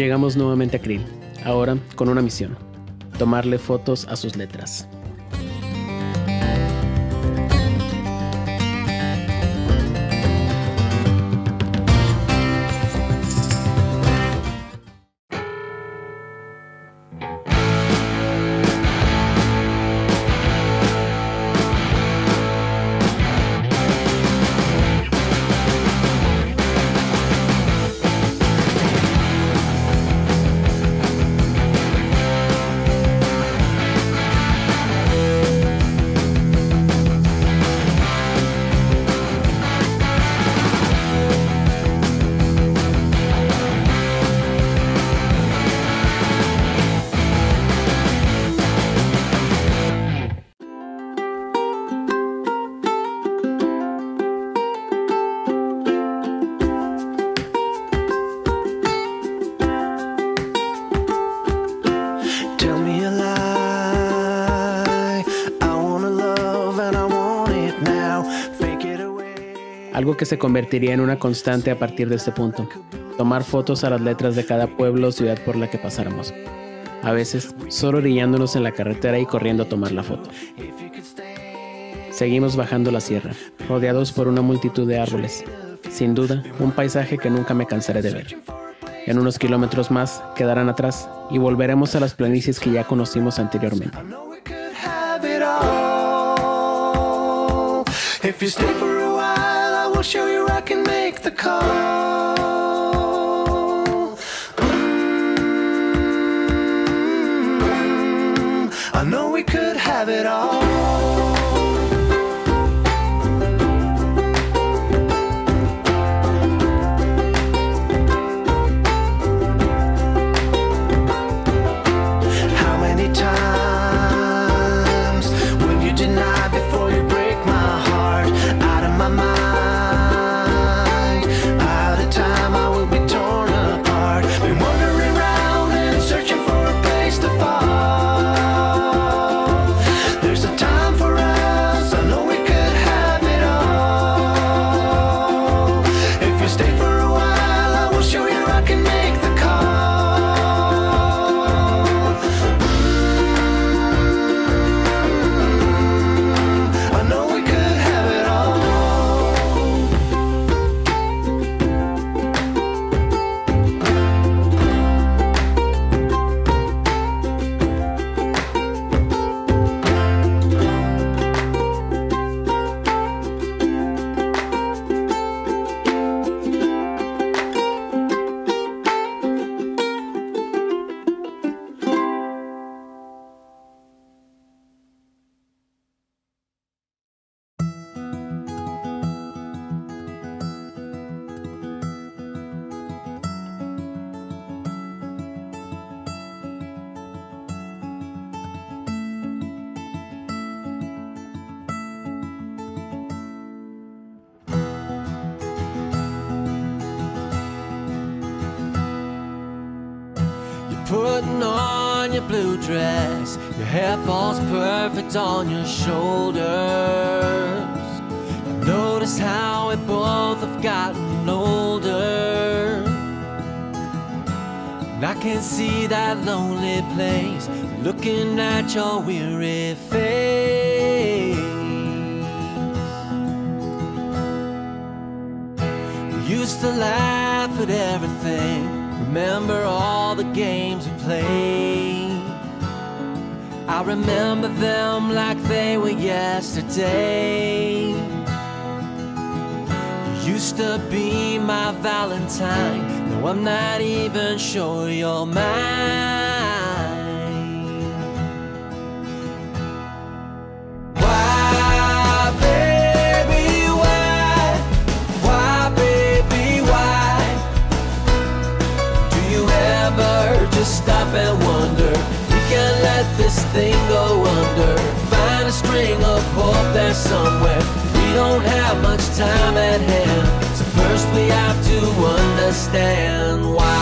Llegamos nuevamente a Krill, ahora con una misión, tomarle fotos a sus letras. Algo que se convertiría en una constante a partir de este punto. Tomar fotos a las letras de cada pueblo o ciudad por la que pasáramos. A veces, solo orillándonos en la carretera y corriendo a tomar la foto. Seguimos bajando la sierra, rodeados por una multitud de árboles. Sin duda, un paisaje que nunca me cansaré de ver. En unos kilómetros más quedarán atrás y volveremos a las planicies que ya conocimos anteriormente. Will show you I can make the call. Mm, I know we could have it all. How putting on your blue dress. Your hair falls perfect on your shoulders. Notice how we both have gotten older. And I can see that lonely place looking at your weary face. We used to laugh at everything. Remember all the games we played. I remember them like they were yesterday. You used to be my Valentine. No, I'm not even sure you're mine. This thing go under. Find a string of hope there somewhere. We don't have much time at hand. So first we have to understand why.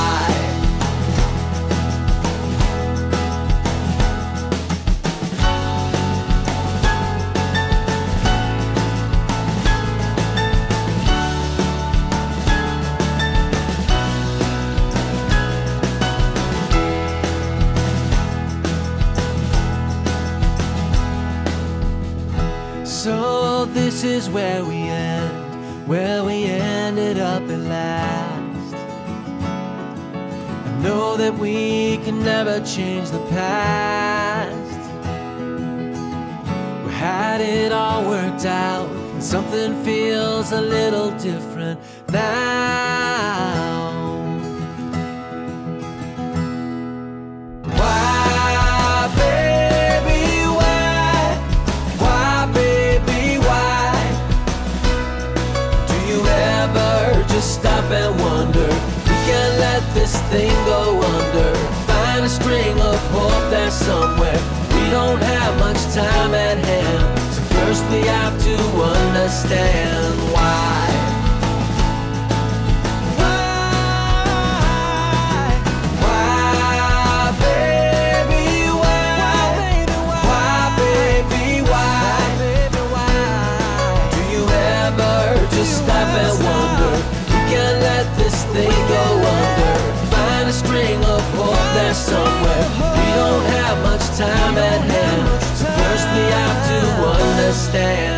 Last. I know that we can never change the past. We had it all worked out, and something feels a little different now. Go under. Find a string of hope there somewhere. We don't have much time at hand. So first we have to understand. Why? Somewhere. We don't have much time at hand. So first we have to understand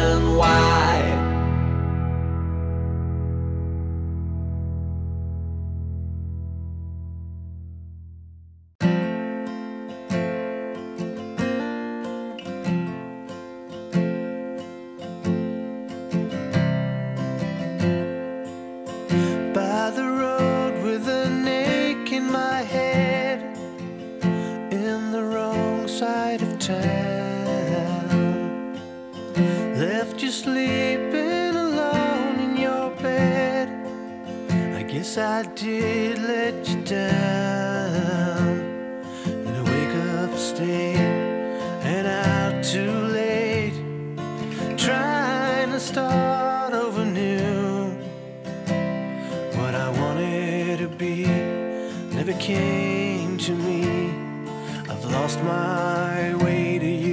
guess i did let you down in a wake up state and out too late trying to start over new what I wanted to be never came to me. I've lost my way to you.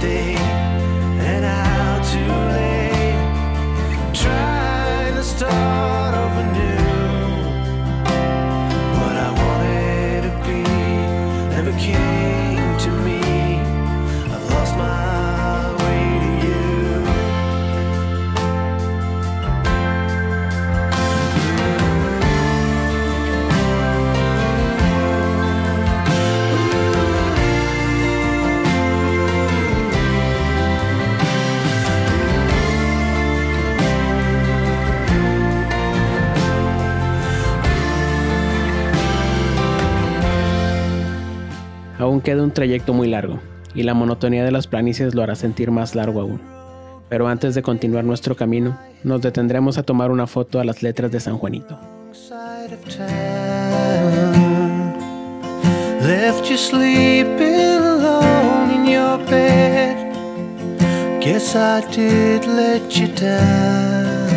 State and out too Aún queda un trayecto muy largo, y la monotonía de las planicies lo hará sentir más largo aún. Pero antes de continuar nuestro camino, nos detendremos a tomar una foto a las letras de San Juanito. Guess I did let you down.